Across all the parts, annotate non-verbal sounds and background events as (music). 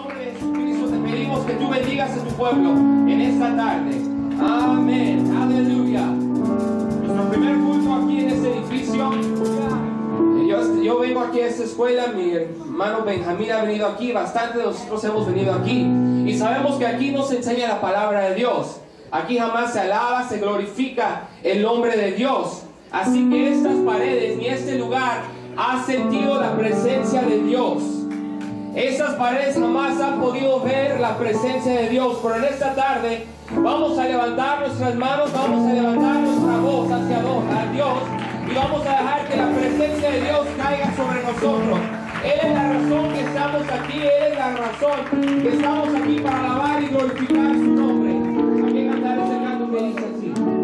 nombre de Jesucristo te pedimos que tú bendigas a tu pueblo en esta tarde. Amén. Aleluya. Nuestro primer culto aquí en este edificio. Yo, yo vengo aquí a esta escuela, mi hermano Benjamín ha venido aquí, bastante de nosotros hemos venido aquí. Y sabemos que aquí nos enseña la palabra de Dios. Aquí jamás se alaba, se glorifica el nombre de Dios. Así que estas paredes ni este lugar ha sentido la presencia de Dios. Estas paredes jamás han podido ver la presencia de Dios, pero en esta tarde vamos a levantar nuestras manos, vamos a levantar nuestra voz hacia Dios y vamos a dejar que la presencia de Dios caiga sobre nosotros. Él es la razón que estamos aquí, Él es la razón que estamos aquí para alabar y glorificar su nombre. Hay cantar ese canto que dice así.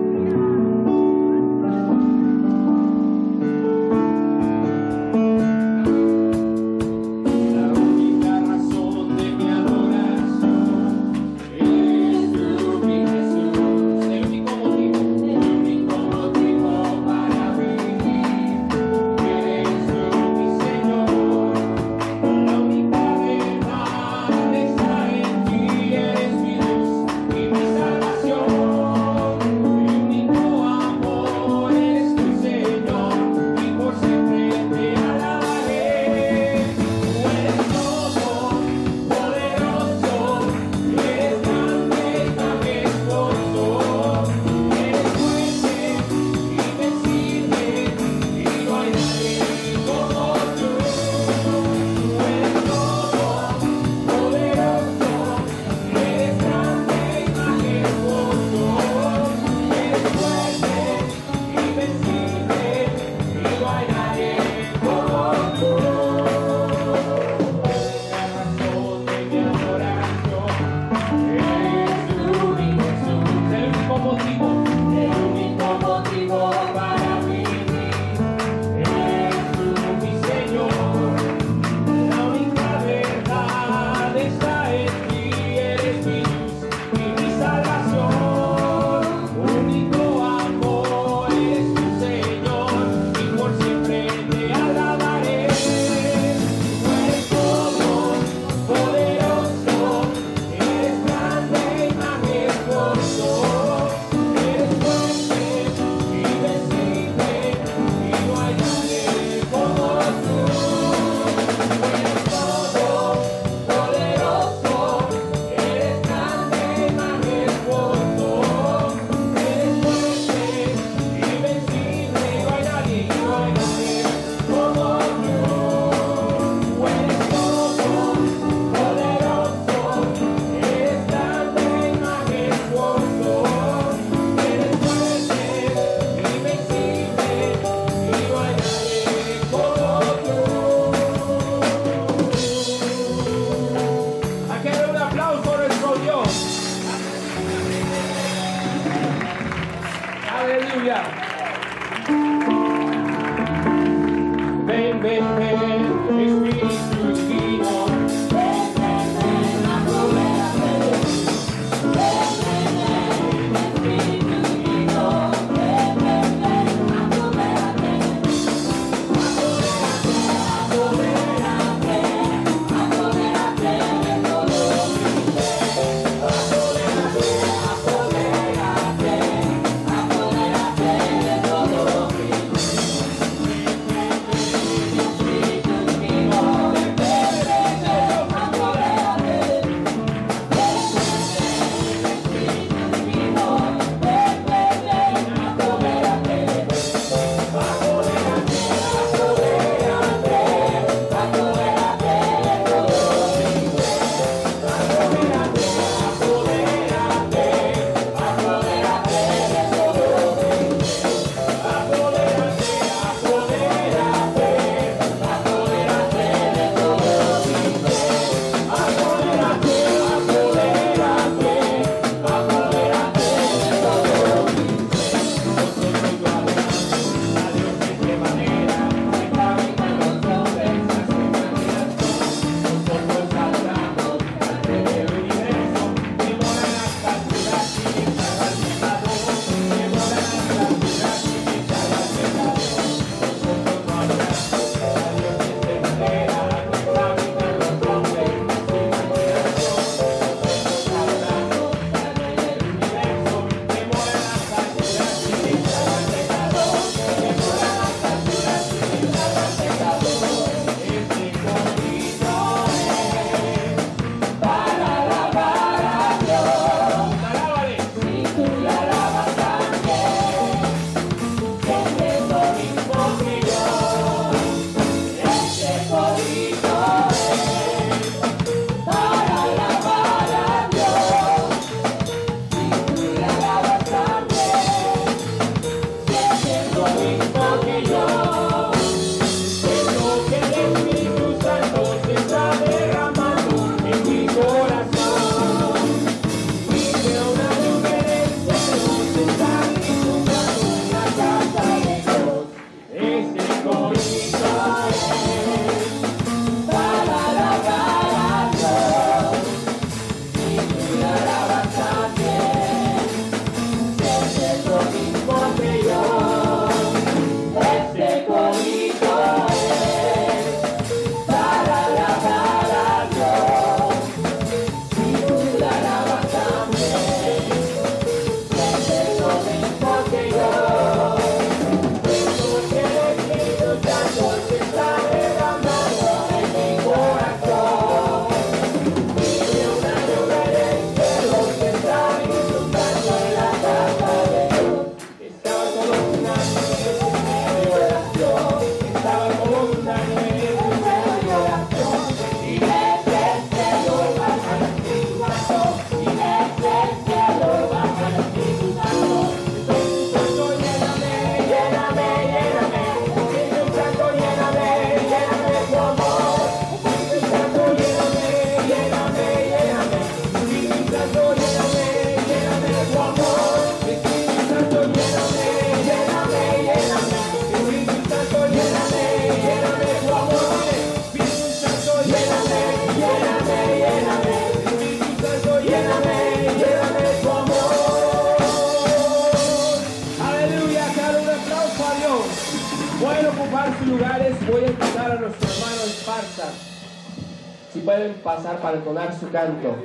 Canto.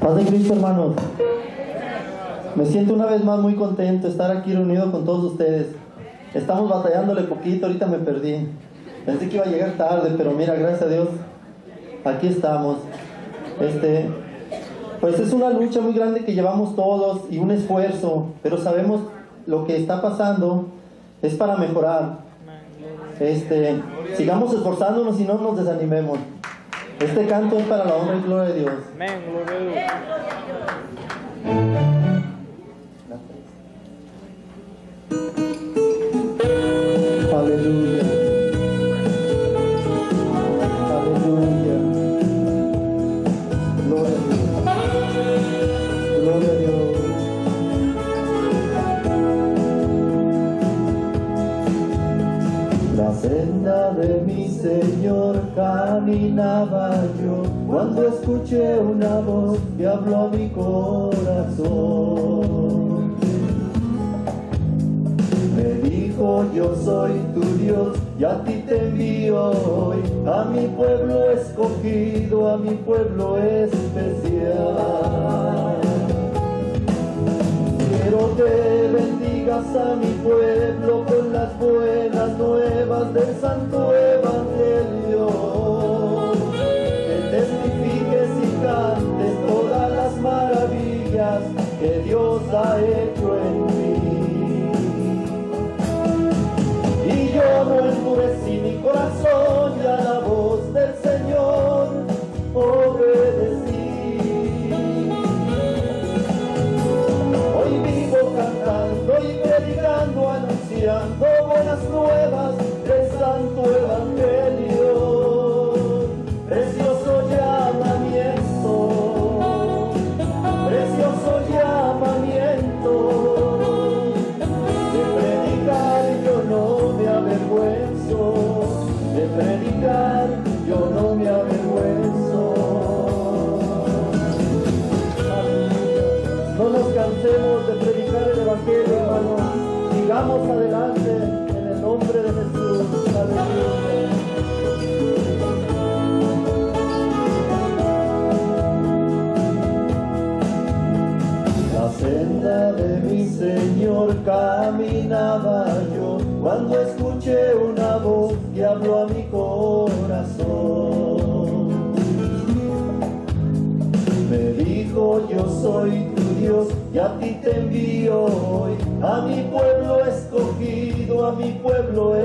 Paz Cristo, hermanos. Me siento una vez más muy contento de estar aquí reunido con todos ustedes. Estamos batallándole poquito, ahorita me perdí. Pensé que iba a llegar tarde, pero mira, gracias a Dios, aquí estamos. Este, pues es una lucha muy grande que llevamos todos y un esfuerzo, pero sabemos lo que está pasando es para mejorar. Este, sigamos esforzándonos y no nos desanimemos. Este canto es para la honra y gloria de Dios. Amén, gloria a Dios. Aleluya. Senda de mi Señor caminaba yo cuando escuché una voz que habló a mi corazón. Me dijo yo soy tu Dios y a ti te envío hoy, a mi pueblo escogido, a mi pueblo especial. Quiero que bendigas a mi pueblo nuevas yo soy tu Dios y a ti te envío hoy, a mi pueblo escogido, a mi pueblo especial.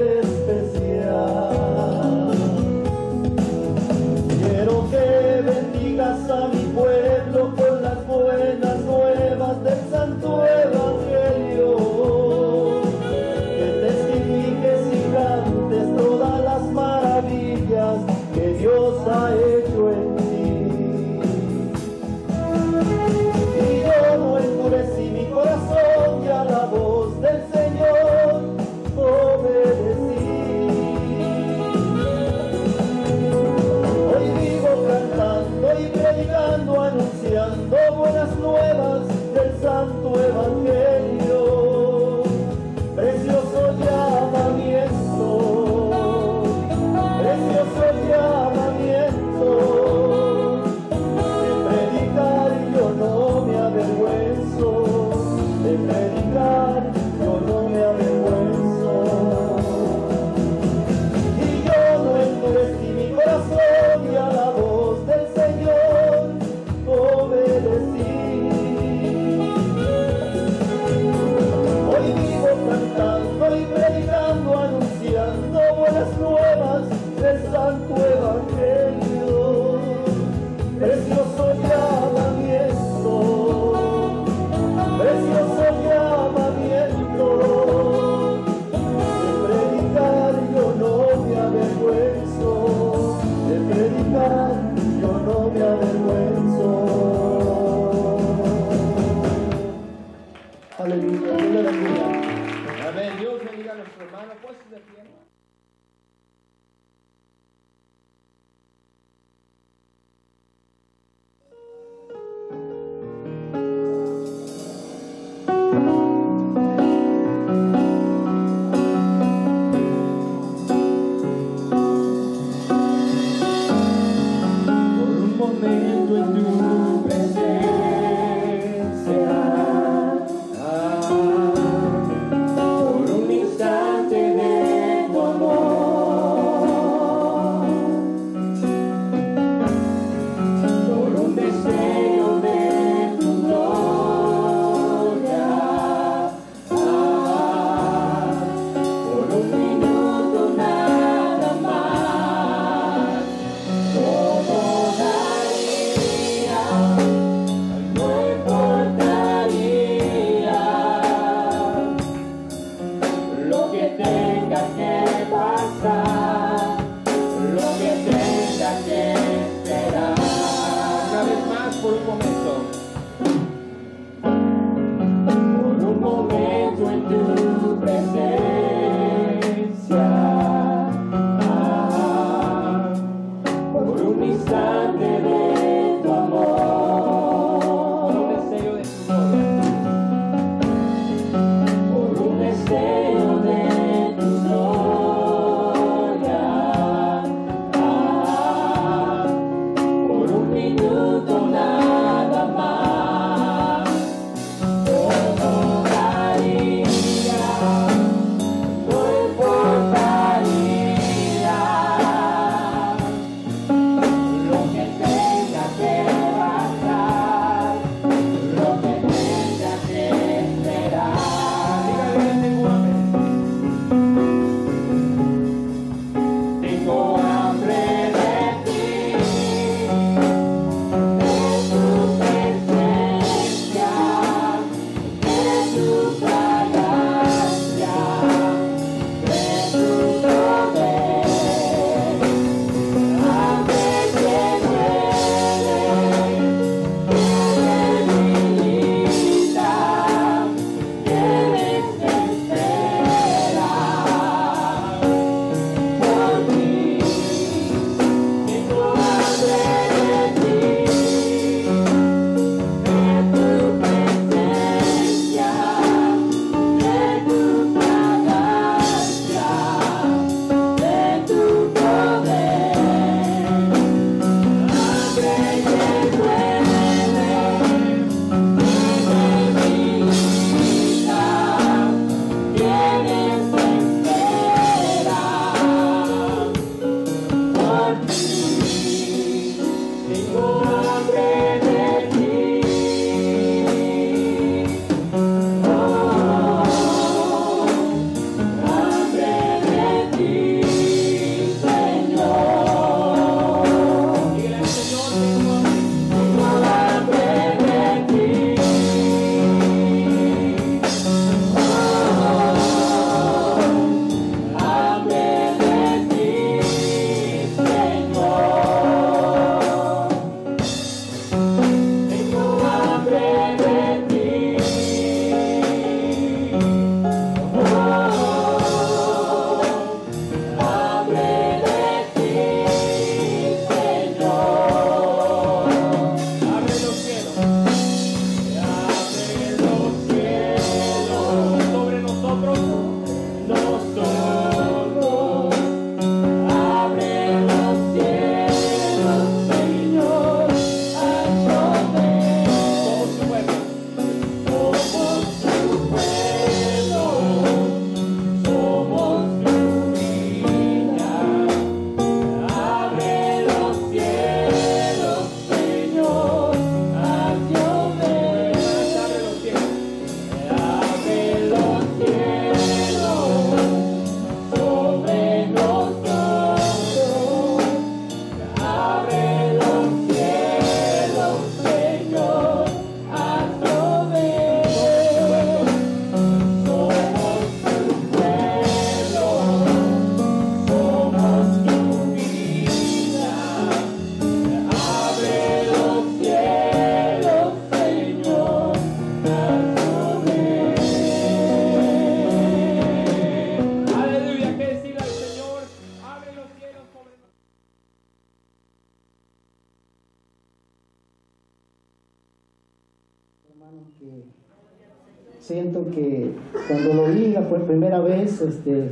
Este,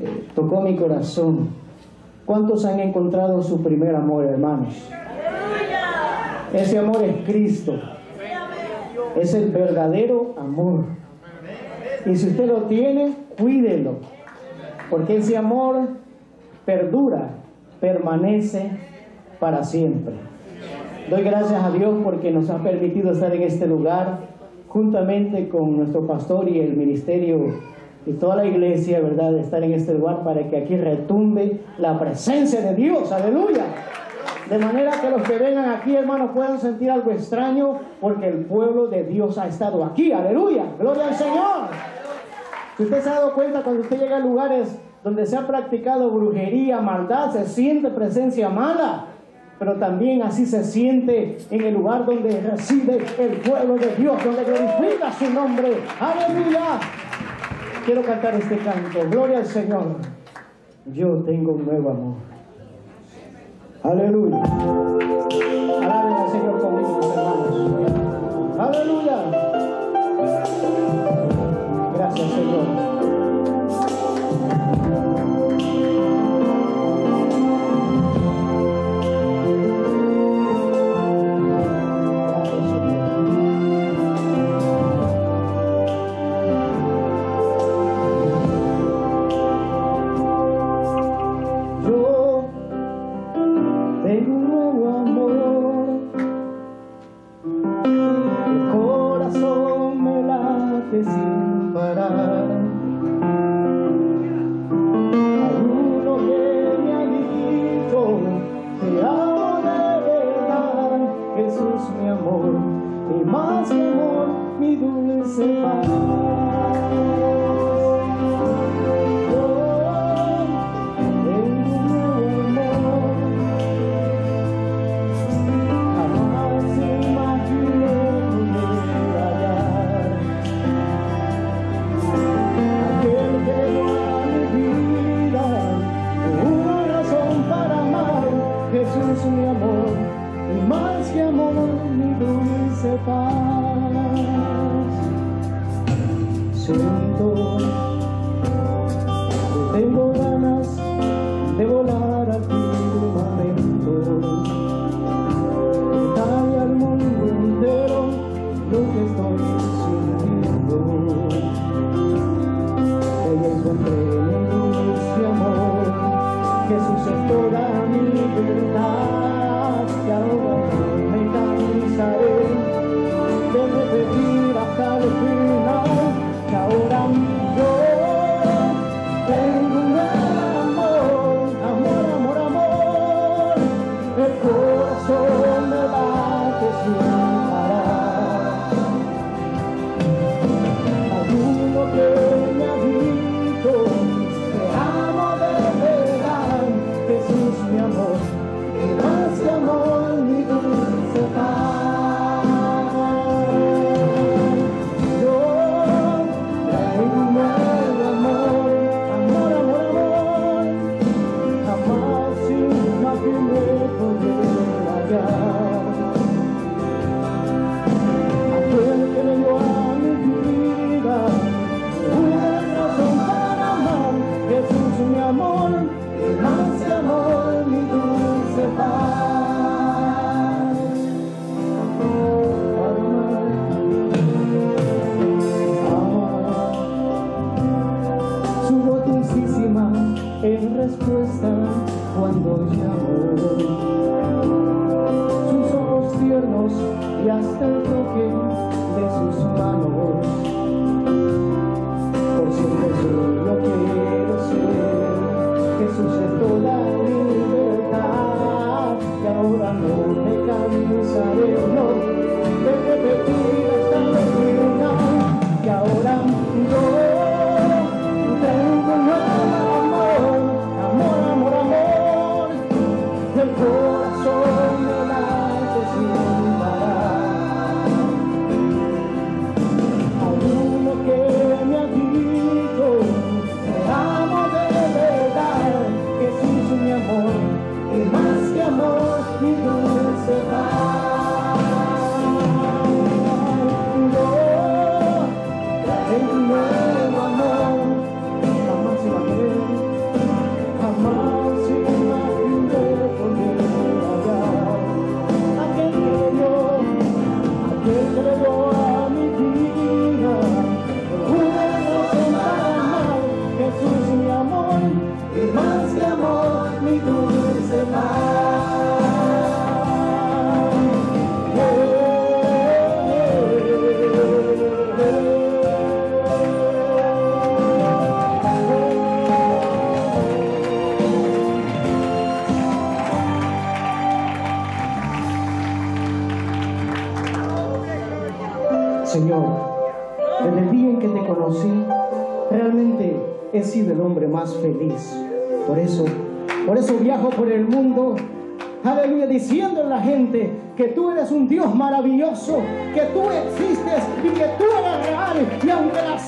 eh, tocó mi corazón. ¿Cuántos han encontrado su primer amor, hermanos? Ese amor es Cristo. Es el verdadero amor. Y si usted lo tiene, cuídelo. Porque ese amor perdura, permanece para siempre. Doy gracias a Dios porque nos ha permitido estar en este lugar juntamente con nuestro pastor y el ministerio y toda la iglesia, ¿verdad?, de estar en este lugar para que aquí retumbe la presencia de Dios, aleluya. De manera que los que vengan aquí, hermanos, puedan sentir algo extraño, porque el pueblo de Dios ha estado aquí, aleluya, gloria al Señor. Si usted se ha dado cuenta, cuando usted llega a lugares donde se ha practicado brujería, maldad, se siente presencia mala, pero también así se siente en el lugar donde reside el pueblo de Dios, donde glorifica su nombre, aleluya. Quiero cantar este canto. Gloria al Señor. Yo tengo un nuevo amor. Aleluya. Alaben al Señor conmigo, mis hermanos. Aleluya. Gracias, Señor. 角色 diciendo a la gente que tú eres un Dios maravilloso, que tú existes y que tú eres real. Y aunque la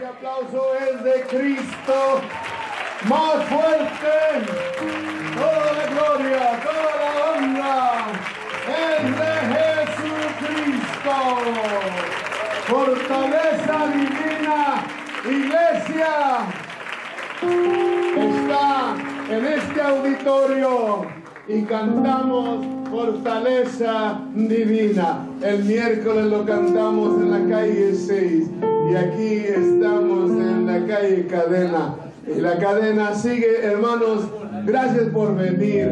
ese aplauso es de Cristo, más fuerte, toda la gloria, toda la honra es de Jesucristo, fortaleza divina, iglesia está en este auditorio y cantamos Fortaleza Divina. El miércoles lo cantamos en la calle 6 y aquí estamos en la calle Cadena. Y la cadena sigue, hermanos, gracias por venir.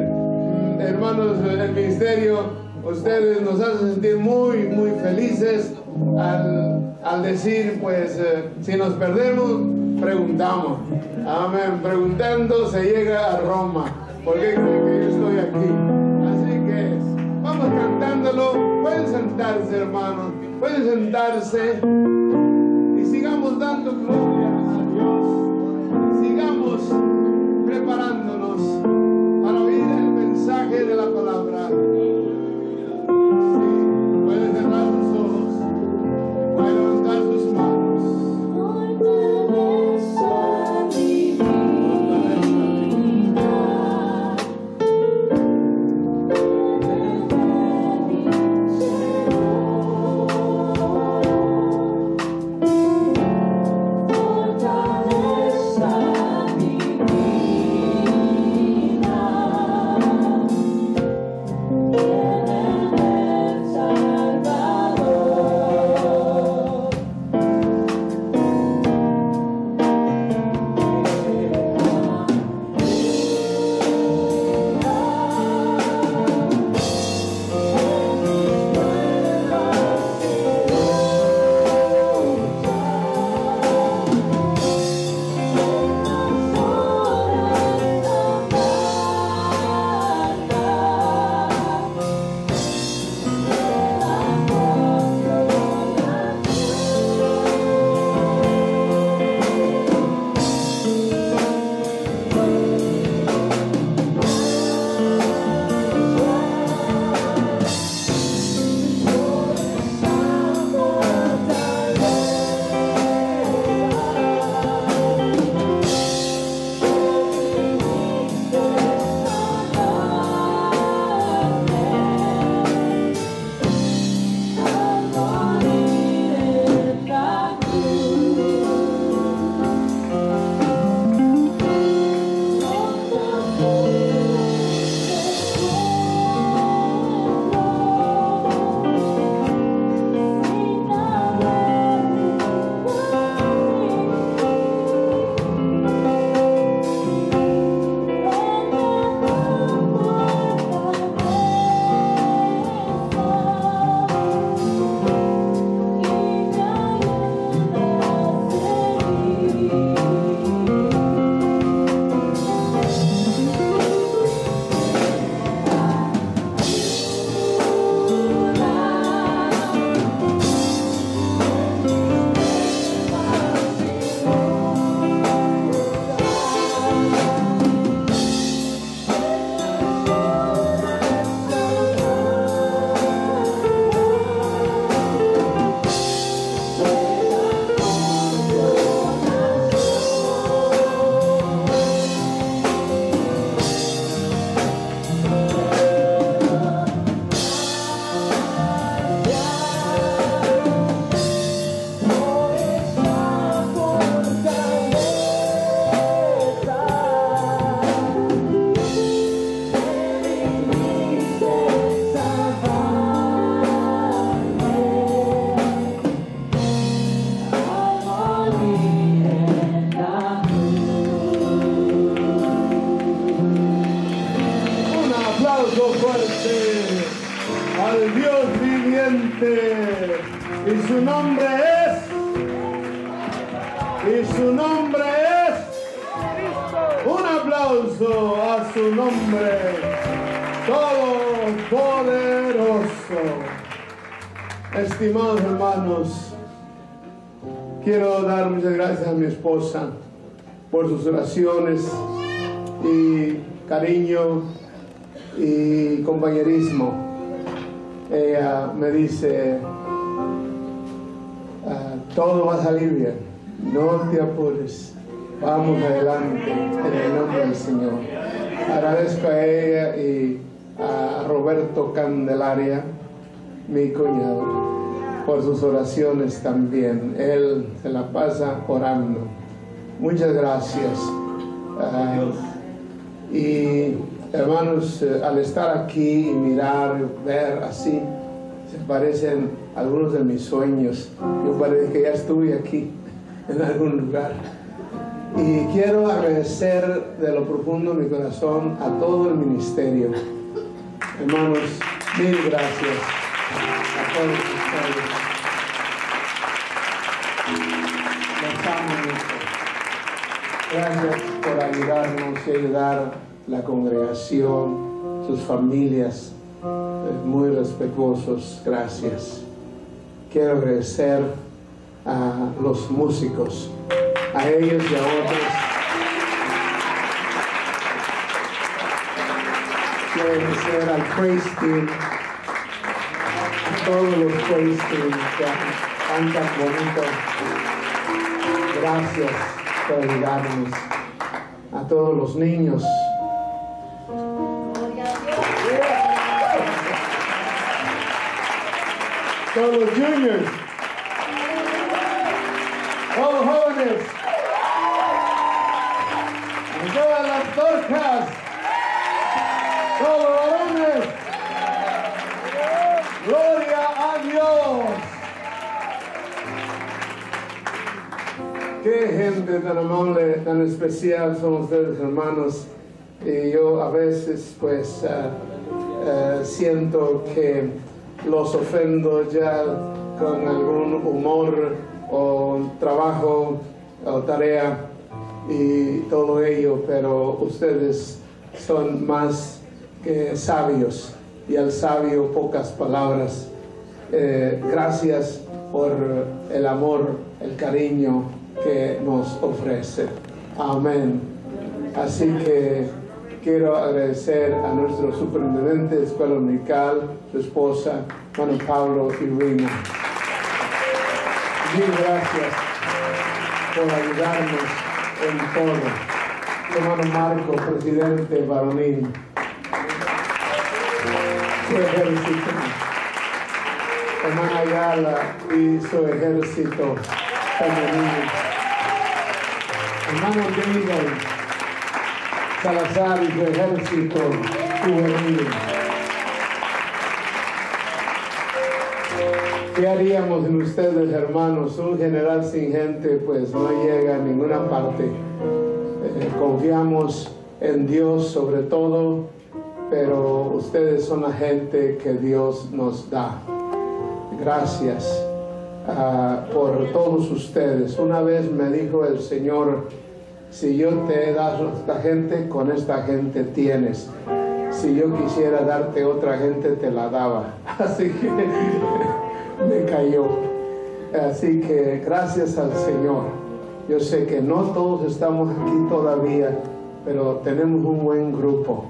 Hermanos del ministerio, ustedes nos hacen sentir muy, muy felices al, al decir, pues, eh, si nos perdemos, preguntamos. Amén. Preguntando se llega a Roma. ¿Por qué creen que yo estoy aquí? Así que vamos cantándolo. Pueden sentarse, hermanos. Pueden sentarse. Dando gloria a Dios. Sigamos preparándonos para oír el mensaje de la palabra. Dice, "Ah, todo va a salir bien, no te apures, vamos adelante en el nombre del Señor. Agradezco a ella y a Roberto Candelaria, mi cuñado, por sus oraciones también. Él se la pasa orando. Muchas gracias. Ah, y hermanos, eh, al estar aquí y mirar, ver así, se parecen algunos de mis sueños. Yo parece que ya estuve aquí, en algún lugar. Y quiero agradecer de lo profundo de mi corazón a todo el ministerio. Hermanos, mil gracias. Gracias por ayudarnos y ayudar la congregación, sus familias, muy respetuosos. Gracias. Quiero agradecer a los músicos, a ellos y a otros. Quiero agradecer al praise a todos los praise team que cantan bonito. Gracias por ayudarnos. A todos los niños. Todos los juniors. Todos los jóvenes. Y todas las torcas. Todos los varones. Gloria a Dios. Qué gente tan amable, tan especial son ustedes, hermanos. Y yo a veces, pues, ah, siento que los ofendo ya con algún humor o trabajo o tarea y todo ello, pero ustedes son más que sabios y al sabio pocas palabras. Eh, gracias por el amor, el cariño que nos ofrece. Amén. Así que quiero agradecer a nuestro superintendente de Escuela Dominical, su esposa, Juan Pablo y. Mil gracias por ayudarnos en todo. Hermano Marco, presidente varonil. Hermana Ayala y su ejército femenino. Hermano Miguel Salazar y su ejército juvenil. ¿Qué haríamos en ustedes, hermanos? Un general sin gente, pues no llega a ninguna parte. Eh, confiamos en Dios sobre todo, pero ustedes son la gente que Dios nos da. Gracias ah, por todos ustedes. Una vez me dijo el Señor, si yo te he dado esta gente, con esta gente tienes. Si yo quisiera darte otra gente, te la daba. (laughs) Así que me cayó. Así que gracias al Señor. Yo sé que no todos estamos aquí todavía, pero tenemos un buen grupo.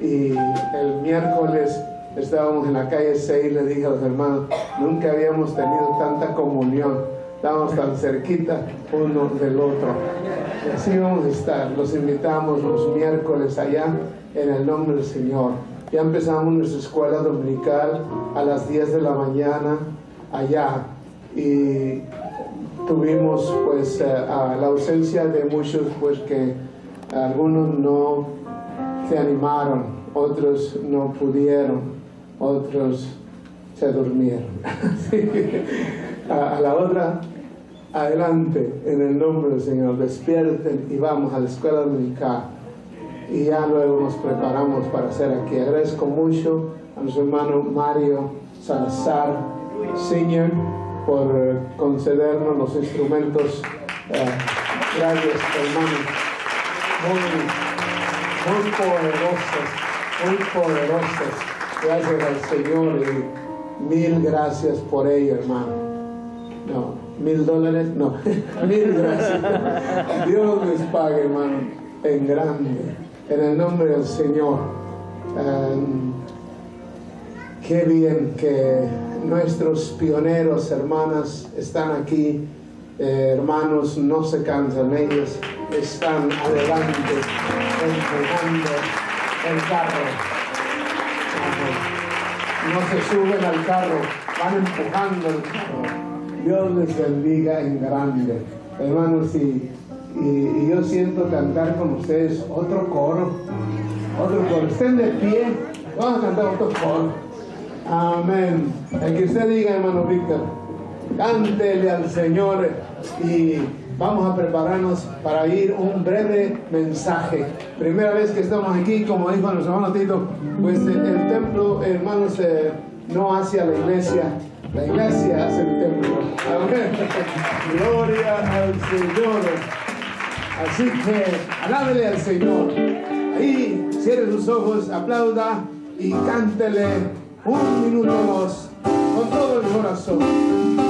Y el miércoles estábamos en la calle 6, le dije a los hermanos, nunca habíamos tenido tanta comunión. Estábamos tan cerquita uno del otro. Así vamos a estar. Los invitamos los miércoles allá en el nombre del Señor. Ya empezamos nuestra escuela dominical a las 10 de la mañana allá y tuvimos pues eh, la ausencia de muchos pues que algunos no se animaron, otros no pudieron, otros se durmieron. (laughs) A, la otra, adelante en el nombre del Señor, despierten y vamos a la escuela dominical y ya luego nos preparamos para hacer aquí. Agradezco mucho a nuestro hermano Mario Salazar Senior por eh, concedernos los instrumentos. eh, gracias, hermano. Muy, muy poderosos, muy poderosos. Gracias al Señor y mil gracias por ello, hermano. No, mil dólares, no, (laughs) mil gracias. Dios les pague, hermano, en grande, en el nombre del Señor. Em, qué bien que nuestros pioneros, hermanas, están aquí. Eh, hermanos, no se cansan, ellos están adelante, empujando el carro. No se suben al carro, van empujando el carro. Dios les bendiga en grande. Hermanos, y, y, y yo siento cantar con ustedes otro coro. Otro coro. Estén de pie. Vamos a cantar otro coro. Amén. El que usted diga, hermano Víctor, cántele al Señor y vamos a prepararnos para ir un breve mensaje. Primera vez que estamos aquí, como dijo nuestro hermano Tito, pues el, el templo, hermanos, eh, no hacia la iglesia, la iglesia hace el templo. Amén. Gloria al Señor. Así que alábele al Señor. Ahí cierre sus ojos, aplauda y cántele un minuto más con todo el corazón.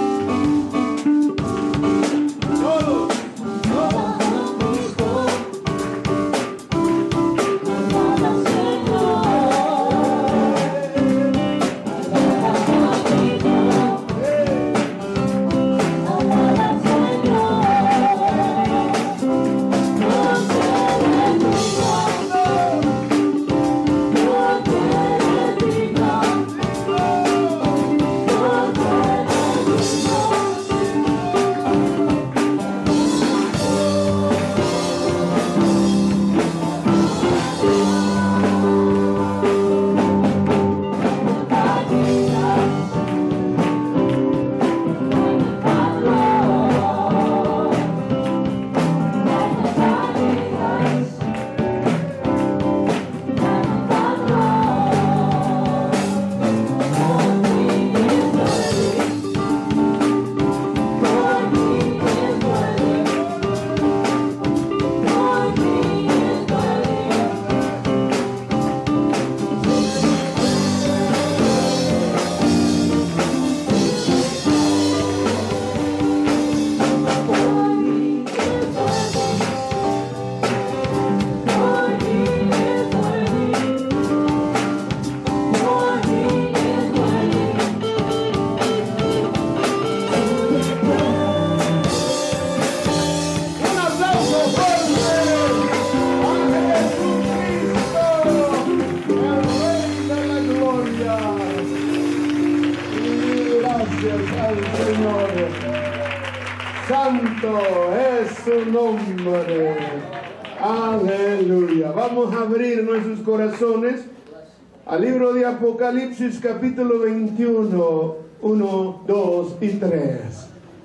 Apocalipsis capítulo 21, 1, 2 y 3.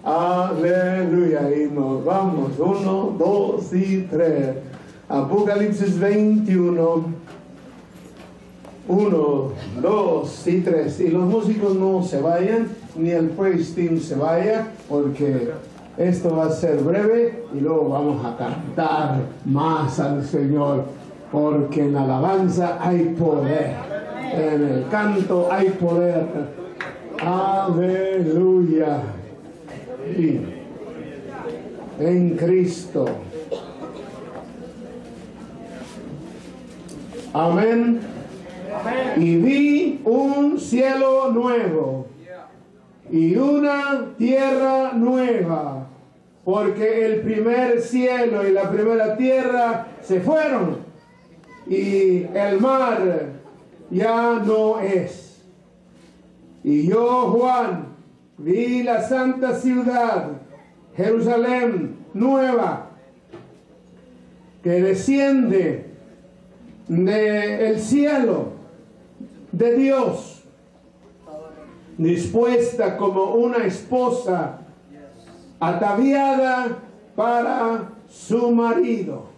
Aleluya. Y nos vamos. 1, 2 y 3. Apocalipsis 21. 1, 2 y 3. Y los músicos no se vayan, ni el praise team se vaya, porque esto va a ser breve y luego vamos a cantar más al Señor, porque en la alabanza hay poder, en el canto hay poder. Aleluya. Y en Cristo. Amén. Y vi un cielo nuevo y una tierra nueva, porque el primer cielo y la primera tierra se fueron y el mar ya no es. Y yo, Juan, vi la santa ciudad, Jerusalén nueva, que desciende del cielo de Dios, dispuesta como una esposa ataviada para su marido.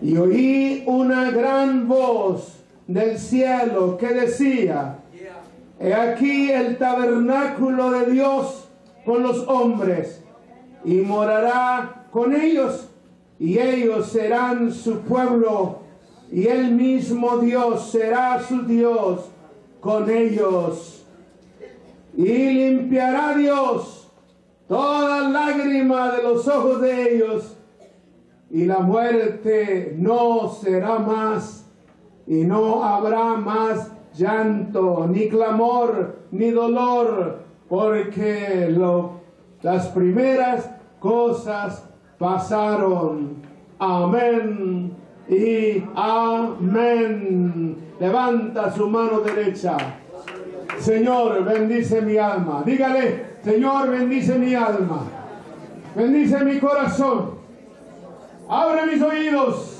Y oí una gran voz del cielo que decía, He aquí el tabernáculo de Dios con los hombres, y morará con ellos, y ellos serán su pueblo, y el mismo Dios será su Dios con ellos. Y limpiará Dios toda lágrima de los ojos de ellos, y la muerte no será más, y no habrá más llanto, ni clamor, ni dolor, porque lo- las primeras cosas pasaron. Amén y amén. Levanta su mano derecha. Señor, bendice mi alma. Dígale, Señor, bendice mi alma. Bendice mi corazón. Abre mis oídos.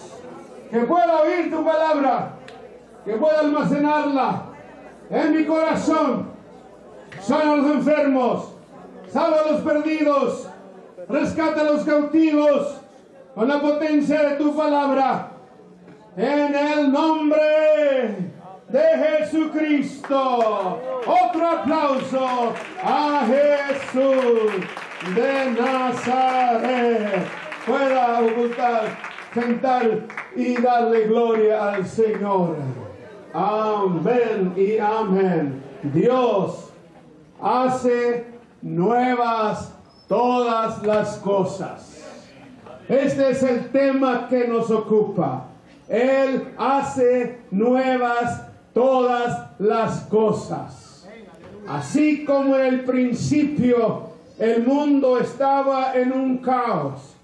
Que pueda oír tu palabra. Que pueda almacenarla en mi corazón. Sana a los enfermos. Salva a los perdidos. Rescata a los cautivos. Con la potencia de tu palabra. En el nombre de Jesucristo. Otro aplauso a Jesús de Nazaret. Pueda ocultar, sentar y darle gloria al Señor. Amén y amén. Dios hace nuevas todas las cosas. Este es el tema que nos ocupa. Él hace nuevas todas las cosas. Así como en el principio el mundo estaba en un caos.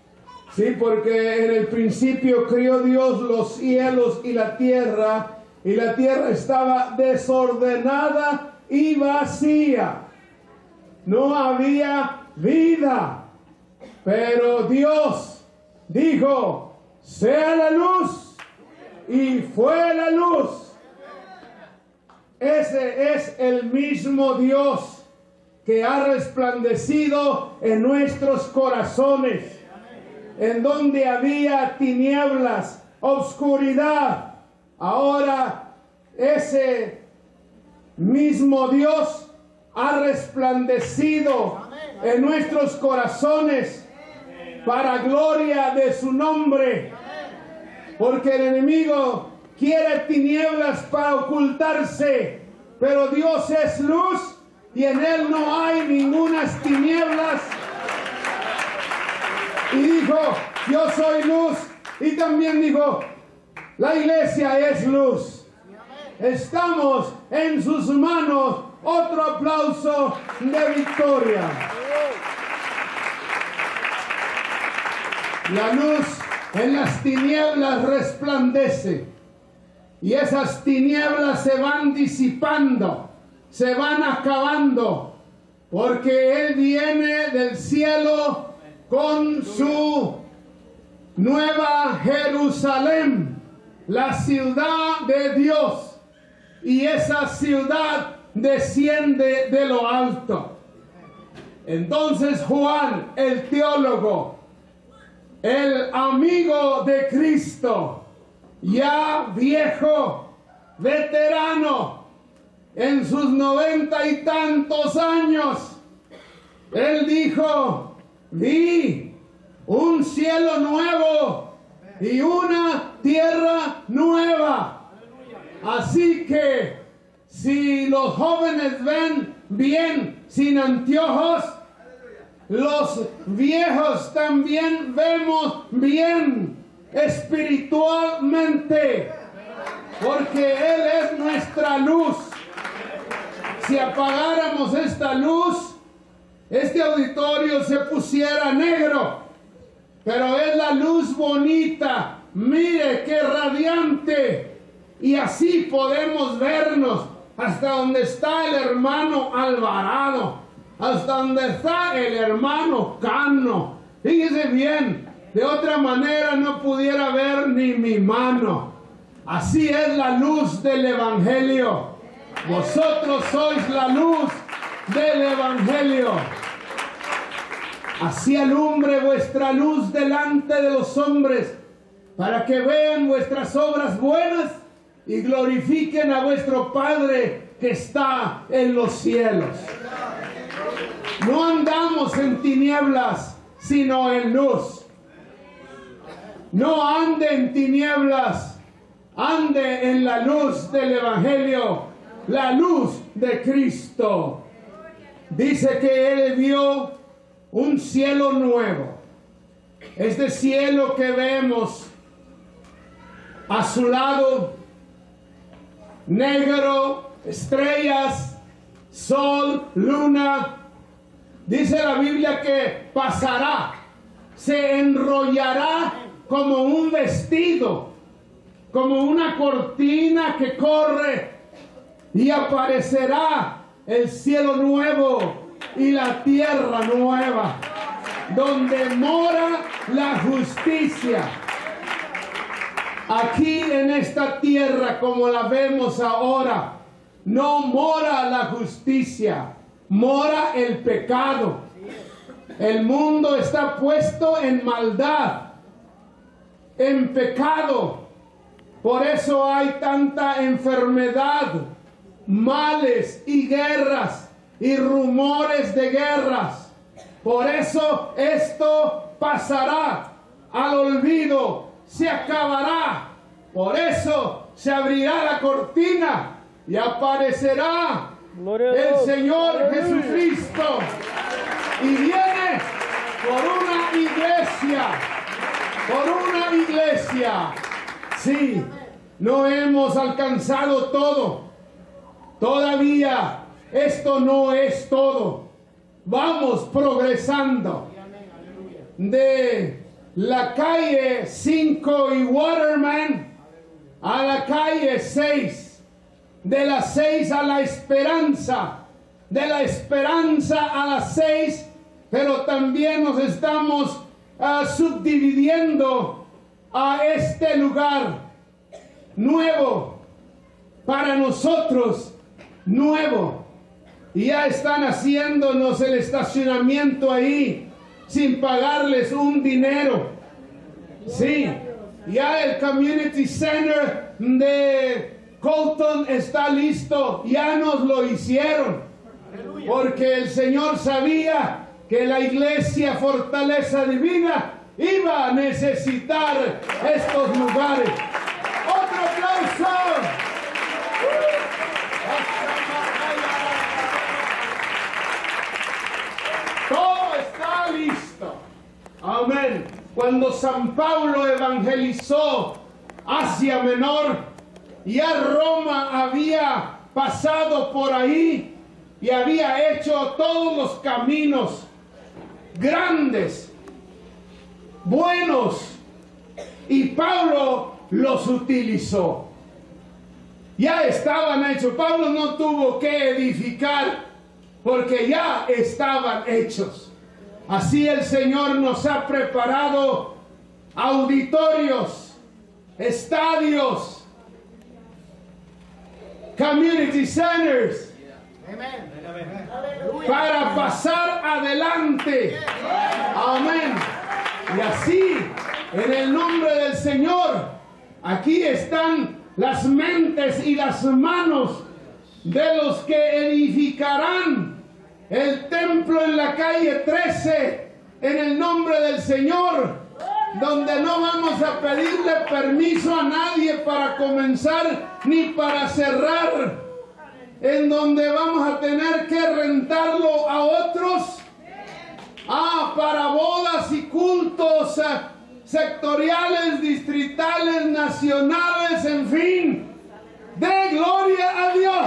Sí, porque en el principio crió Dios los cielos y la tierra, y la tierra estaba desordenada y vacía. No había vida. Pero Dios dijo, sea la luz, y fue la luz. Ese es el mismo Dios que ha resplandecido en nuestros corazones, en donde había tinieblas, obscuridad. Ahora ese mismo Dios ha resplandecido en nuestros corazones para gloria de su nombre. Porque el enemigo quiere tinieblas para ocultarse, pero Dios es luz y en él no hay ningunas tinieblas. Y dijo, yo soy luz. Y también dijo, la iglesia es luz. Estamos en sus manos. Otro aplauso de victoria. La luz en las tinieblas resplandece. Y esas tinieblas se van disipando, se van acabando, porque Él viene del cielo con su nueva Jerusalén, la ciudad de Dios. Y esa ciudad desciende de lo alto. Entonces Juan, el teólogo, el amigo de Cristo, ya viejo, veterano, en sus noventa y tantos años, él dijo, vi un cielo nuevo y una tierra nueva. Así que si los jóvenes ven bien sin anteojos, los viejos también vemos bien espiritualmente, porque Él es nuestra luz. Si apagáramos esta luz, este auditorio se pusiera negro, pero es la luz bonita, mire qué radiante, y así podemos vernos hasta donde está el hermano Alvarado, hasta donde está el hermano Cano. Fíjese bien, de otra manera no pudiera ver ni mi mano. Así es la luz del Evangelio. Vosotros sois la luz del Evangelio. Así alumbre vuestra luz delante de los hombres, para que vean vuestras obras buenas y glorifiquen a vuestro Padre que está en los cielos. No andamos en tinieblas, sino en luz. No ande en tinieblas, ande en la luz del Evangelio, la luz de Cristo. Dice que Él vio un cielo nuevo. Este cielo que vemos azulado, negro, estrellas, sol, luna. Dice la Biblia que pasará, se enrollará como un vestido, como una cortina que corre y aparecerá el cielo nuevo y la tierra nueva, donde mora la justicia. Aquí en esta tierra como la vemos ahora, no mora la justicia, mora el pecado. El mundo está puesto en maldad, en pecado. Por eso hay tanta enfermedad, males y guerras y rumores de guerras. Por eso esto pasará. al olvido, se acabará. Por eso se abrirá la cortina y aparecerá el Señor Jesucristo. Y viene por una iglesia, por una iglesia. Sí, no hemos alcanzado todo. Todavía esto no es todo. Vamos progresando. De la calle 5 y Waterman a la calle 6. De la 6 a la esperanza. De la esperanza a la 6. Pero también nos estamos ah, subdividiendo a este lugar nuevo para nosotros nuevo. Y ya están haciéndonos el estacionamiento ahí sin pagarles un dinero. Sí, ya el Community Center de Colton está listo, ya nos lo hicieron. Porque el Señor sabía que la iglesia Fortaleza Divina iba a necesitar estos lugares. Otro aplauso. Todo está listo. Amén. Cuando San Pablo evangelizó Asia Menor, ya Roma había pasado por ahí y había hecho todos los caminos grandes, buenos, y Pablo los utilizó. Ya estaban hechos. Pablo no tuvo que edificar porque ya estaban hechos. Así el Señor nos ha preparado auditorios, estadios, community centers, para pasar adelante. Amén. Y así, en el nombre del Señor, aquí están las mentes y las manos de los que edificarán el templo en la calle 13 en el nombre del Señor, donde no vamos a pedirle permiso a nadie para comenzar ni para cerrar, en donde vamos a tener que rentarlo a otros, ah, para bodas y cultos eh, sectoriales, distritales, nacionales, en fin, de gloria a Dios.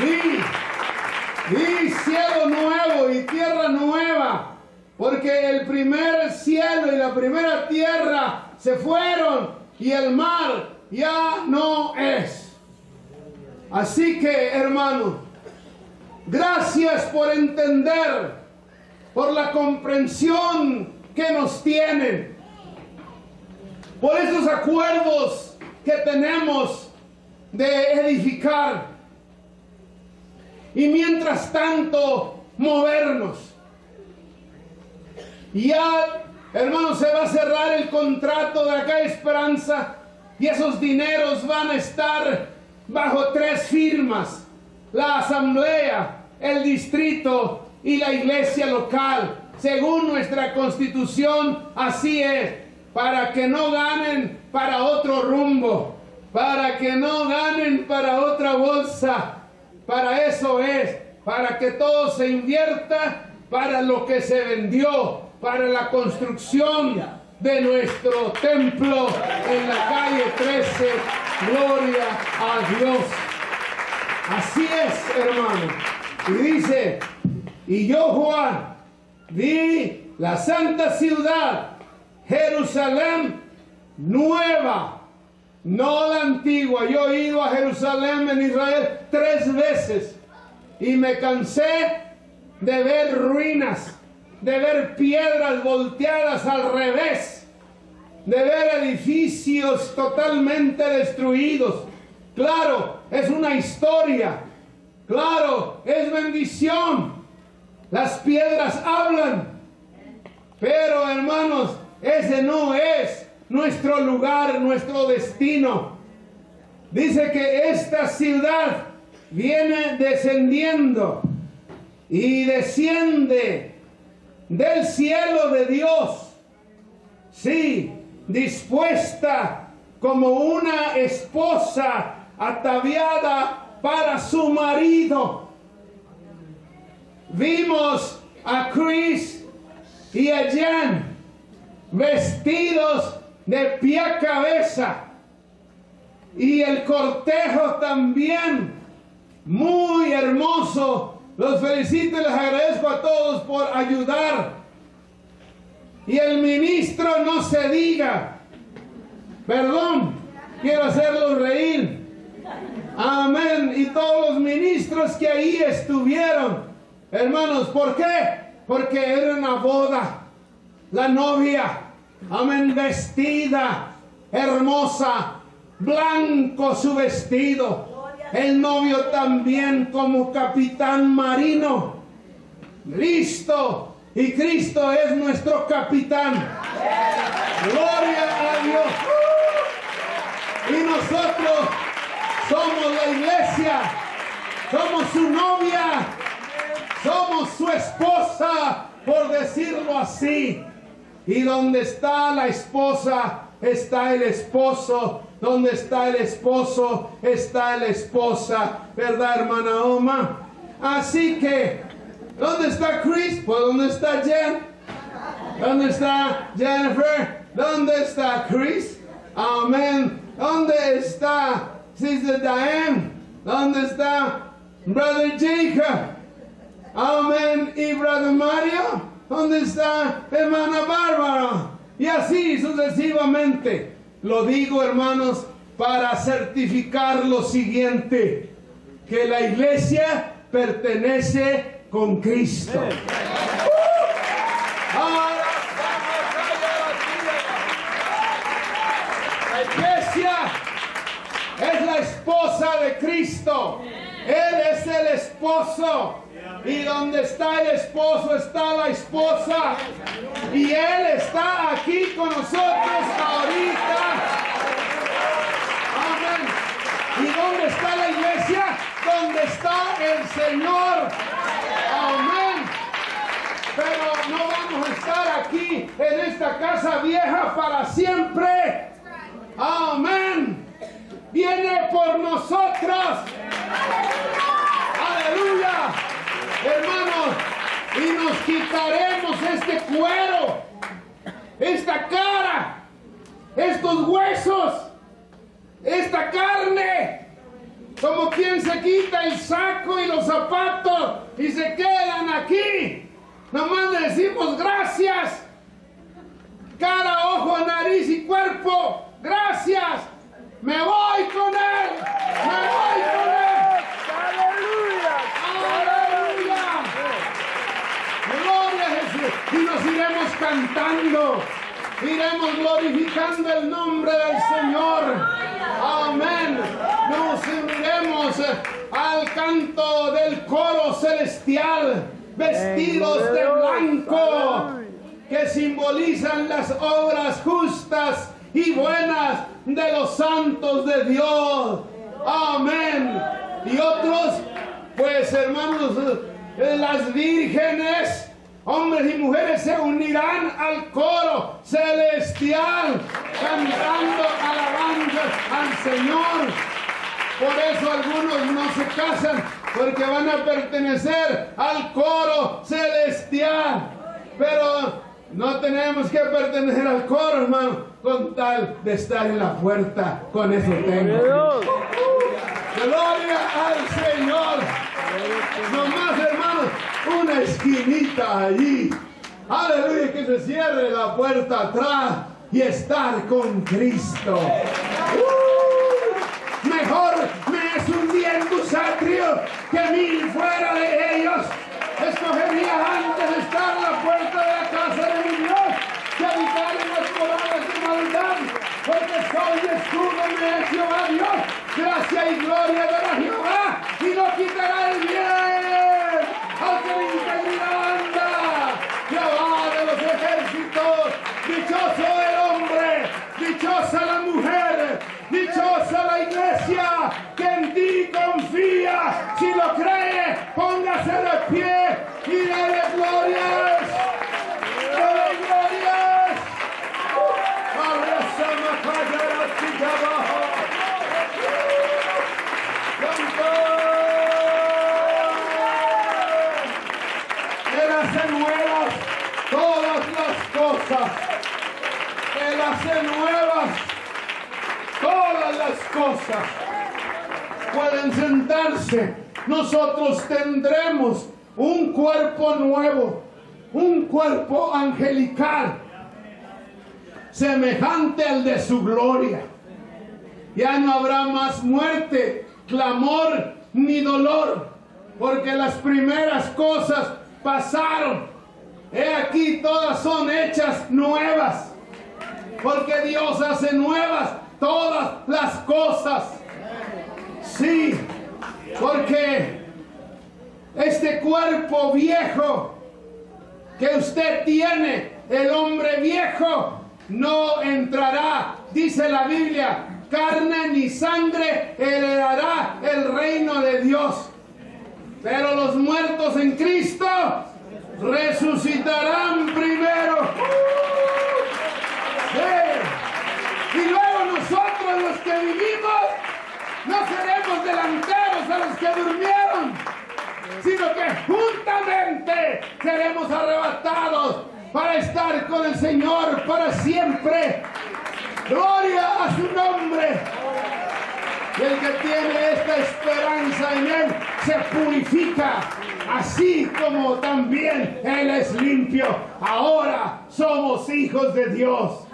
Vi, vi cielo nuevo y tierra nueva, porque el primer cielo y la primera tierra se fueron y el mar ya no es. Así que, hermano, gracias por entender, por la comprensión que nos tienen, por esos acuerdos que tenemos de edificar y mientras tanto movernos. Ya, hermano, se va a cerrar el contrato de acá Esperanza y esos dineros van a estar bajo tres firmas. La asamblea, el distrito y la iglesia local. Según nuestra constitución, así es. Para que no ganen para otro rumbo. Para que no ganen para otra bolsa para eso es, para que todo se invierta para lo que se vendió, para la construcción de nuestro templo en la calle 13. Gloria a Dios. Así es, hermano. Y dice, y yo Juan vi la santa ciudad, Jerusalén nueva no la antigua. Yo he ido a Jerusalén en Israel tres veces y me cansé de ver ruinas, de ver piedras volteadas al revés, de ver edificios totalmente destruidos. Claro, es una historia. Claro, es bendición. Las piedras hablan. Pero hermanos, ese no es nuestro lugar, nuestro destino. Dice que esta ciudad viene descendiendo y desciende del cielo de Dios. Sí, dispuesta como una esposa ataviada para su marido. Vimos a Chris y a Jan vestidos de pie a cabeza y el cortejo también muy hermoso. Los felicito y les agradezco a todos por ayudar. Y el ministro no se diga. Perdón, quiero hacerlos reír. Amén. Y todos los ministros que ahí estuvieron. Hermanos, ¿por qué? Porque era una boda. La novia, amén, vestida, hermosa, blanco su vestido. El novio también como capitán marino. Listo. Y Cristo es nuestro capitán. Gloria a Dios. Y nosotros somos la iglesia. Somos su novia. Somos su esposa, por decirlo así. Y donde está la esposa, está el esposo. Donde está el esposo, está la esposa. ¿Verdad, hermana Oma? Así que, ¿dónde está Chris? Pues, ¿dónde está Jen? ¿Dónde está Jennifer? ¿Dónde está Chris? Amén. ¿Dónde está Sister Diane? ¿Dónde está Brother Jacob? Amén. ¿Y Brother Mario? ¿Dónde está hermana Bárbara? Y así sucesivamente. Lo digo, hermanos, para certificar lo siguiente, que la iglesia pertenece con Cristo. Ahora La iglesia es la esposa de Cristo. Él es el esposo. Y donde está el esposo está la esposa. Y Él está aquí con nosotros ahorita. Amén. ¿Y dónde está la iglesia? Donde está el Señor. Amén. Pero no vamos a estar aquí en esta casa vieja para siempre. Amén. Viene por nosotros. Aleluya. Hermanos, y nos quitaremos este cuero, esta cara, estos huesos, esta carne, como quien se quita el saco y los zapatos y se quedan aquí. Nomás le decimos gracias. Cara, ojo, nariz y cuerpo. Gracias. Me voy con él. Me voy con él. Aleluya. Gloria a Jesús. Y nos iremos cantando. Iremos glorificando el nombre del Señor. Amén. Nos uniremos eh, al canto del coro celestial, vestidos de blanco, que simbolizan las obras justas y buenas de los santos de Dios. Amén. Y otros, pues hermanos, las vírgenes, hombres y mujeres se unirán al coro celestial, cantando alabanzas al Señor. Por eso algunos no se casan, porque van a pertenecer al coro celestial. Pero no tenemos que pertenecer al coro, hermano, con tal de estar en la puerta. Con eso tengo. Gloria al Señor. Esquinita allí. Aleluya, que se cierre la puerta atrás y estar con Cristo. ¡Uh! Mejor me es un en tus atrios que mil fuera de ellos. Escogería antes estar en la puerta de la casa de mi Dios que habitar en las moradas de maldad. Porque soy escudo de Jehová Dios. Gracia y gloria dará Jehová y no quitará cosas. Pueden sentarse. Nosotros tendremos un cuerpo nuevo, un cuerpo angelical, semejante al de su gloria. Ya no habrá más muerte, clamor ni dolor, porque las primeras cosas pasaron. He aquí todas son hechas nuevas, porque Dios hace nuevas todas las cosas. Sí, porque este cuerpo viejo que usted tiene, el hombre viejo, no entrará, dice la Biblia, carne ni sangre heredará el reino de Dios. Pero los muertos en Cristo resucitarán primero. Sí. Y luego nosotros los que vivimos no seremos delanteros a los que durmieron, sino que juntamente seremos arrebatados para estar con el Señor para siempre. Gloria a su nombre. Y el que tiene esta esperanza en Él se purifica, así como también Él es limpio. Ahora somos hijos de Dios.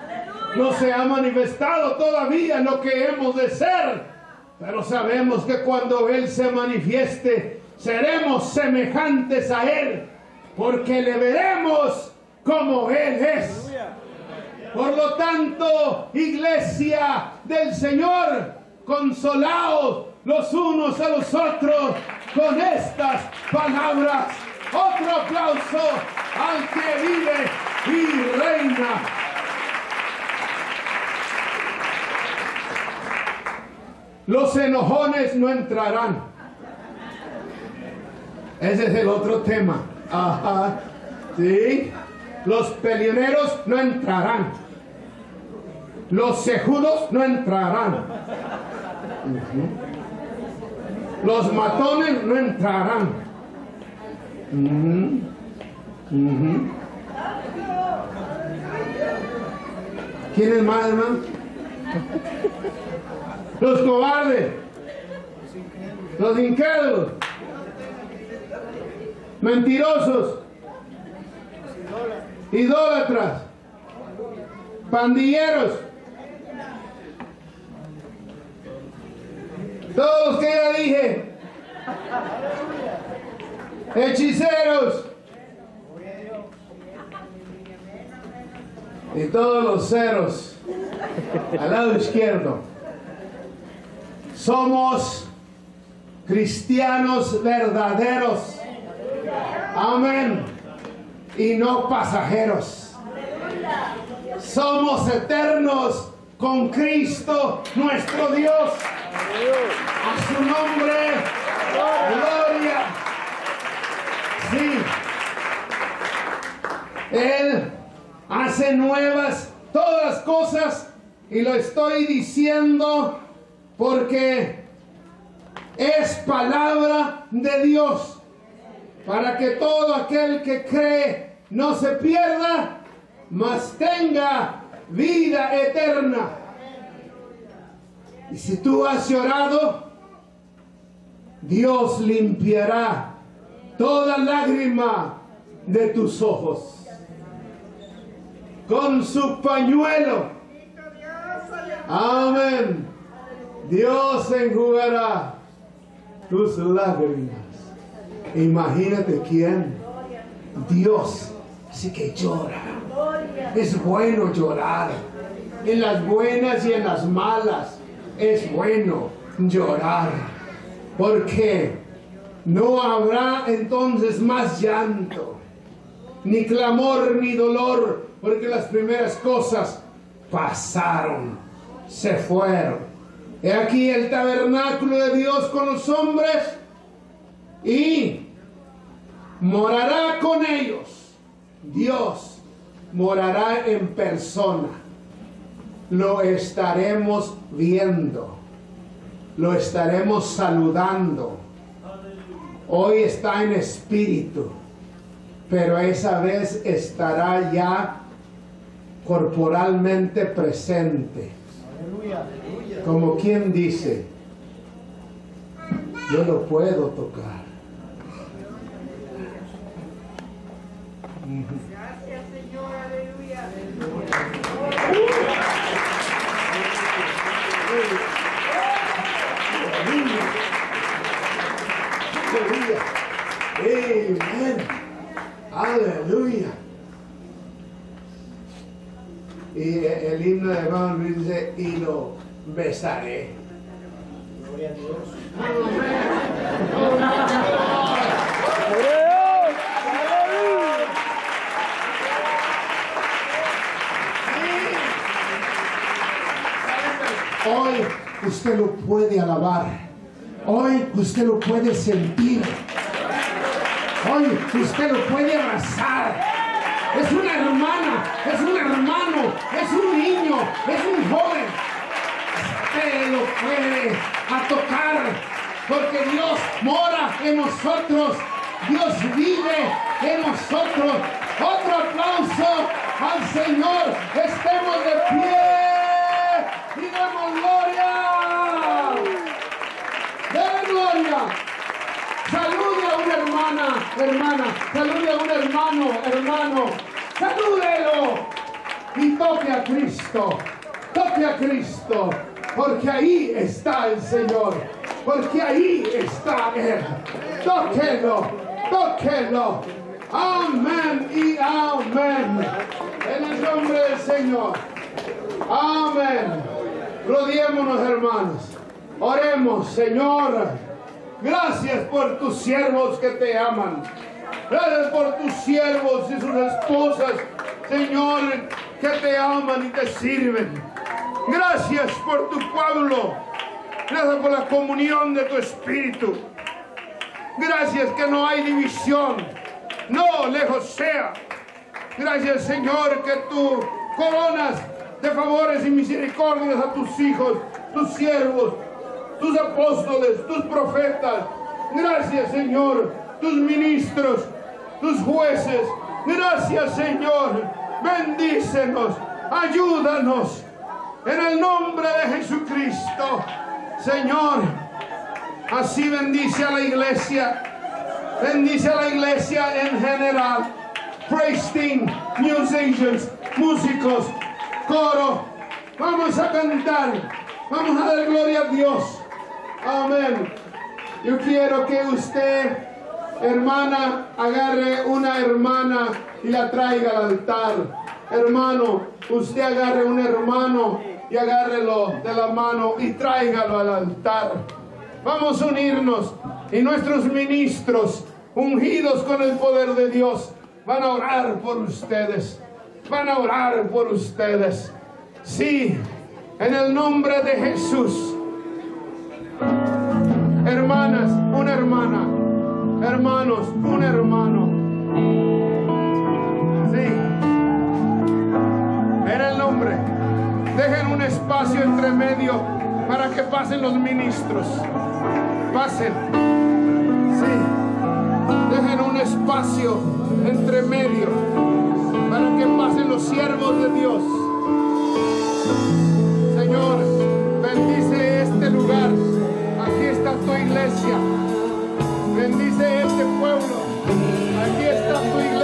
No se ha manifestado todavía lo que hemos de ser, pero sabemos que cuando Él se manifieste, seremos semejantes a Él, porque le veremos como Él es. Por lo tanto, iglesia del Señor, consolaos los unos a los otros con estas palabras. Otro aplauso al que vive y reina. Los enojones no entrarán. Ese es el otro tema. Ajá. Sí. Los peleoneros no entrarán. Los cejudos no entrarán. Los matones no entrarán. Ujú. ¿Quién es más, hermano? Los cobardes. Los incrédulos. Mentirosos. Idólatras. Pandilleros. Todos los que ya dije. Hechiceros. Y todos los ceros. Al lado izquierdo. Somos cristianos verdaderos. Amén. Y no pasajeros. Somos eternos con Cristo nuestro Dios. A su nombre, gloria. Sí. Él hace nuevas todas las cosas y lo estoy diciendo porque es palabra de Dios para que todo aquel que cree no se pierda, mas tenga vida eterna. Y si tú has llorado, Dios limpiará toda lágrima de tus ojos con su pañuelo. Amén. Dios enjugará tus lágrimas. Imagínate quién. Dios. Así que llora. Es bueno llorar. En las buenas y en las malas. Es bueno llorar. Porque no habrá entonces más llanto. Ni clamor ni dolor. Porque las primeras cosas pasaron. Se fueron. He aquí el tabernáculo de Dios con los hombres y morará con ellos. Dios morará en persona. Lo estaremos viendo. Lo estaremos saludando. Hoy está en espíritu, pero esa vez estará ya corporalmente presente. Como quien dice, yo lo puedo tocar. Himno de hermano Luis dice, y lo besaré. Hoy usted lo puede alabar. Hoy usted lo puede sentir. Hoy usted lo puede abrazar. Es una hermana, es un hermano, es un niño, es un joven. Usted lo puede a tocar porque Dios mora en nosotros. Dios vive en nosotros. Otro aplauso al Señor. Estemos de pie y demos gloria. ¡De gloria! Salude a una hermana, hermana. Salude a un hermano, hermano. Salúdelo. Y toque a Cristo. Toque a Cristo. Porque ahí está el Señor. Porque ahí está Él. Tóquelo. Tóquelo. Amén y amén. En el nombre del Señor. Amén. Rodeémonos, hermanos. Oremos, Señor. Gracias por tus siervos que te aman. Gracias por tus siervos y sus esposas, Señor, que te aman y te sirven. Gracias por tu pueblo. Gracias por la comunión de tu espíritu. Gracias que no hay división. No, lejos sea. Gracias, Señor, que tú coronas de favores y misericordias a tus hijos, tus siervos, tus apóstoles, tus profetas. Gracias, Señor, tus ministros, tus jueces. Gracias, Señor. Bendícenos, ayúdanos. En el nombre de Jesucristo, Señor. Así bendice a la iglesia. Bendice a la iglesia en general. Praise team, musicians, músicos, coro. Vamos a cantar. Vamos a dar gloria a Dios. Amén. Yo quiero que usted, hermana, agarre una hermana y la traiga al altar. Hermano, usted agarre un hermano y agárrelo de la mano y tráigalo al altar. Vamos a unirnos y nuestros ministros, ungidos con el poder de Dios, van a orar por ustedes. Van a orar por ustedes. Sí, en el nombre de Jesús. Hermanas, una hermana. Hermanos, un hermano. Sí. En el nombre. Dejen un espacio entre medio para que pasen los ministros. Pasen. Sí. Dejen un espacio entre medio para que pasen los siervos de Dios. Señor, bendice este lugar. Aquí está tu iglesia. Bendice este pueblo. Aquí está tu iglesia.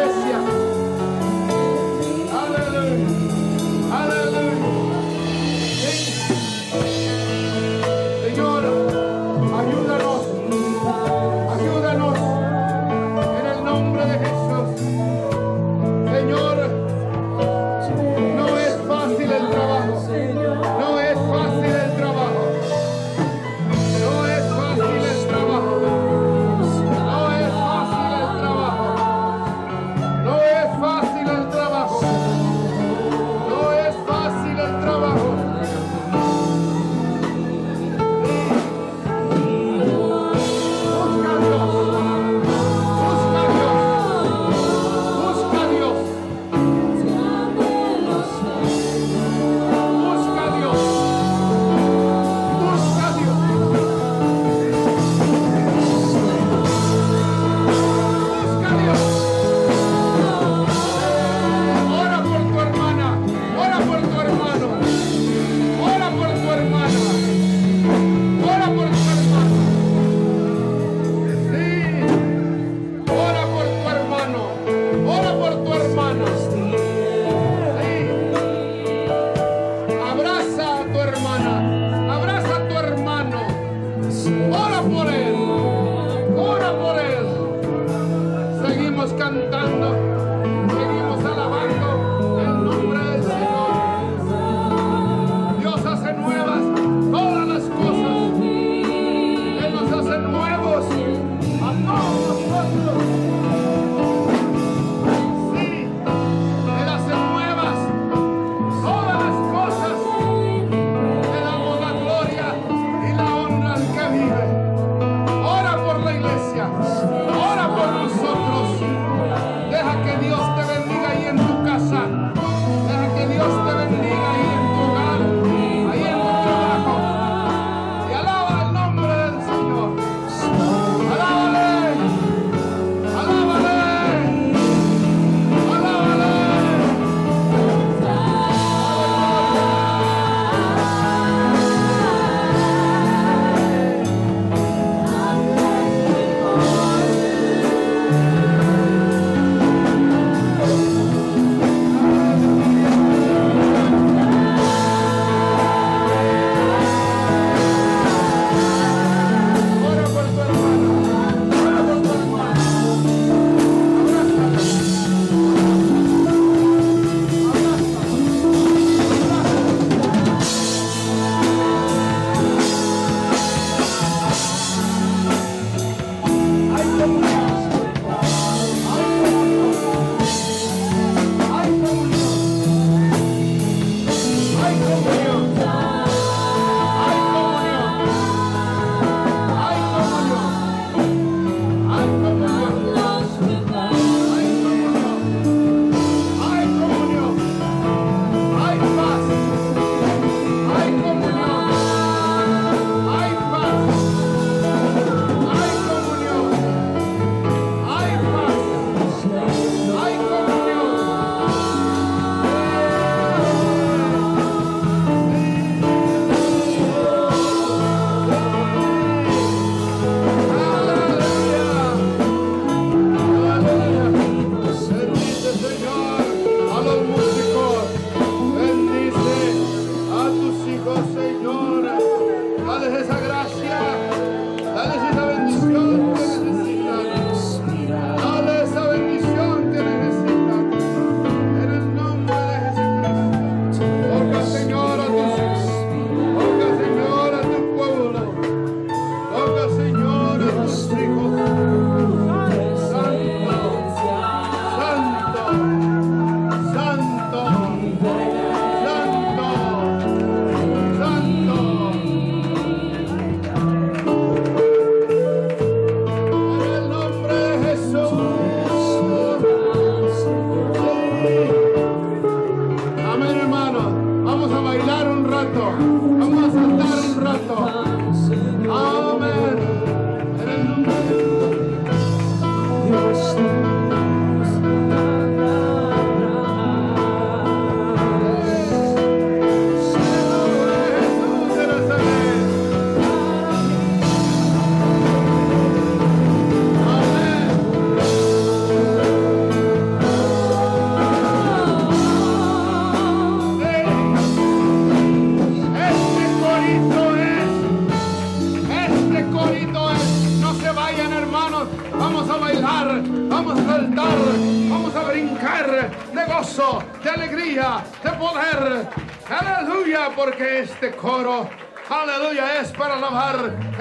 gozo, de alegría, de poder. Aleluya, porque este coro, aleluya, es para alabar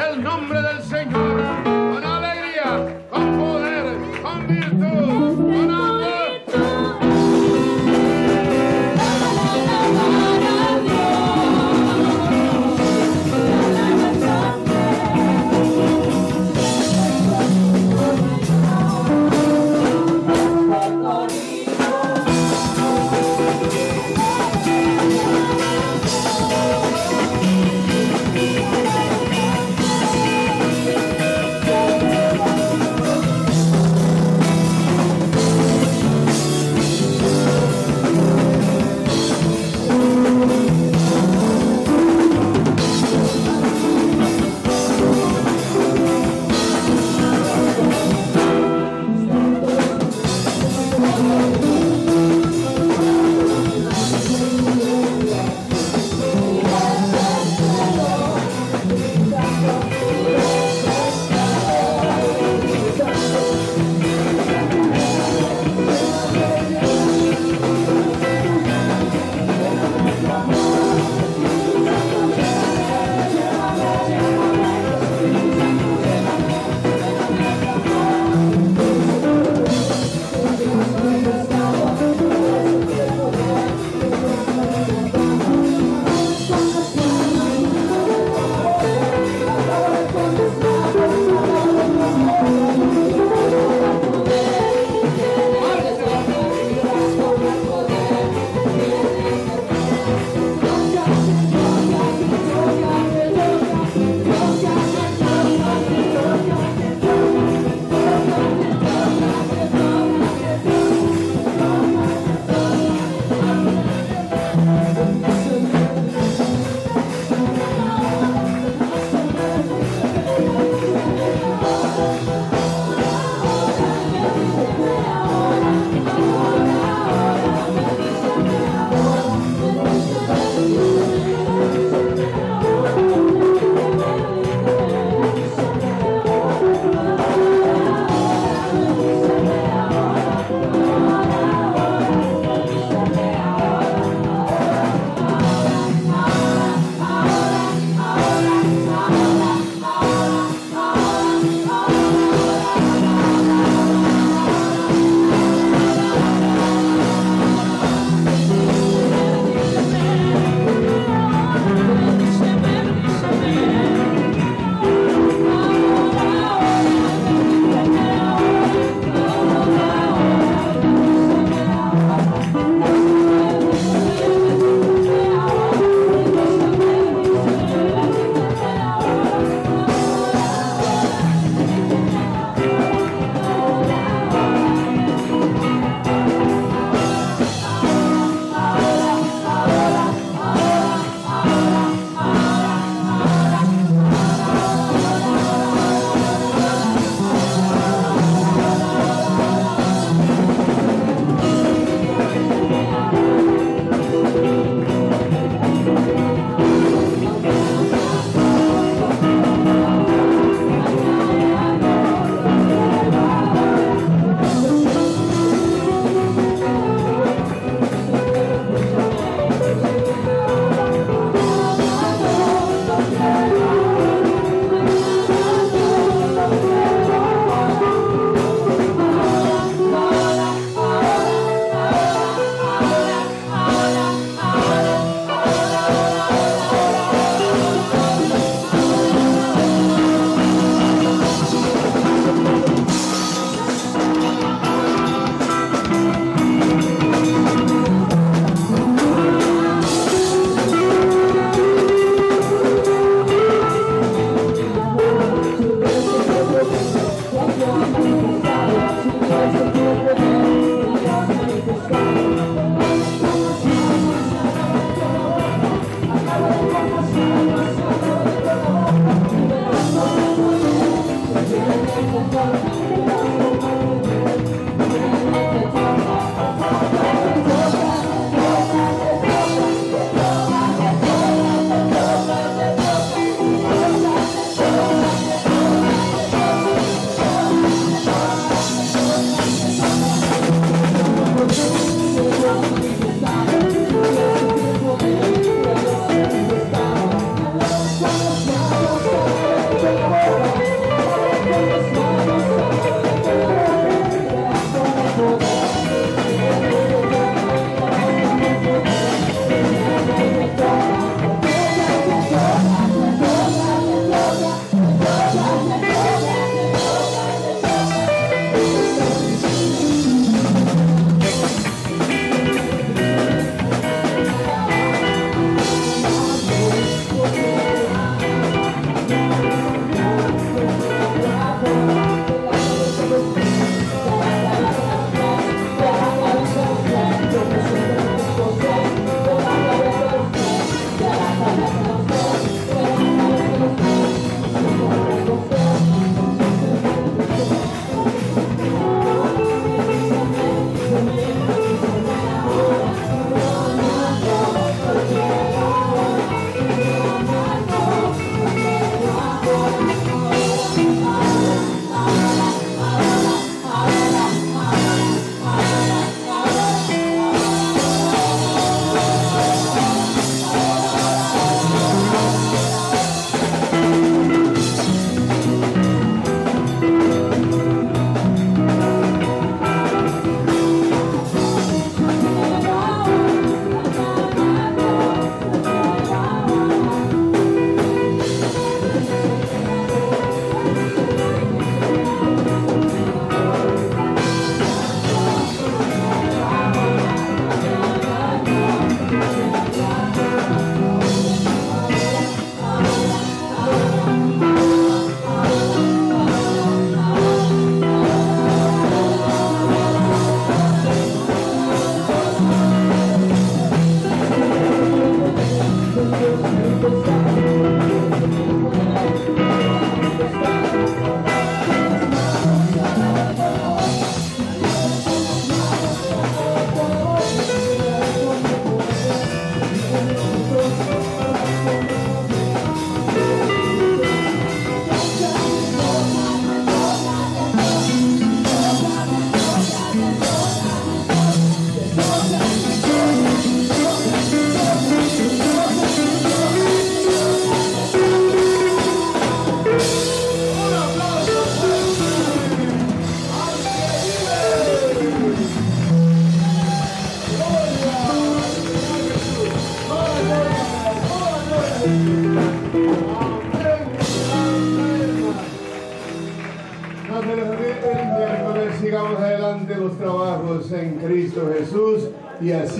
el nombre del Señor con alegría, con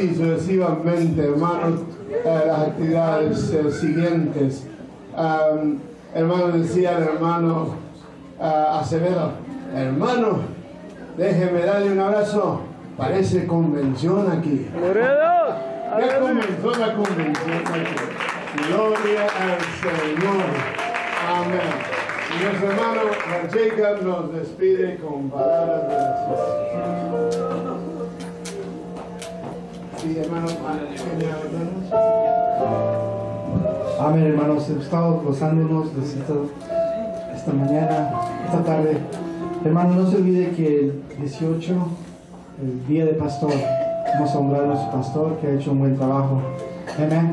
sucesivamente, hermanos, eh, las actividades eh, siguientes. Hemos estado gozándonos de esta, esta mañana, esta tarde. Hermano, no se olvide que el 18, el día de pastor, vamos a honrar a nuestro pastor que ha hecho un buen trabajo. Amén.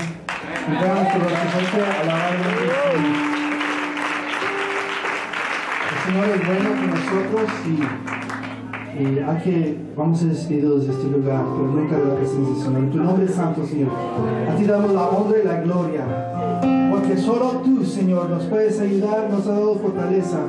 El Señor es bueno con nosotros y, y hay que, vamos a despedirnos de este lugar, pero nunca de la presencia del Señor. En tu nombre santo, Señor. A ti damos la honra y la gloria. Porque solo tú, Señor, nos puedes ayudar, nos ha dado fortaleza.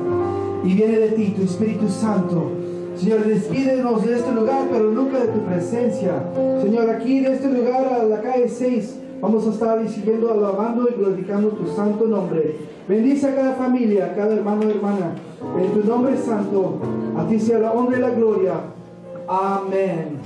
Y viene de ti, tu Espíritu Santo. Señor, despídenos de este lugar, pero nunca de tu presencia. Señor, aquí en este lugar, a la calle 6, vamos a estar siguiendo, alabando y glorificando tu santo nombre. Bendice a cada familia, a cada hermano y hermana. En tu nombre santo, a ti sea la honra y la gloria. Amén.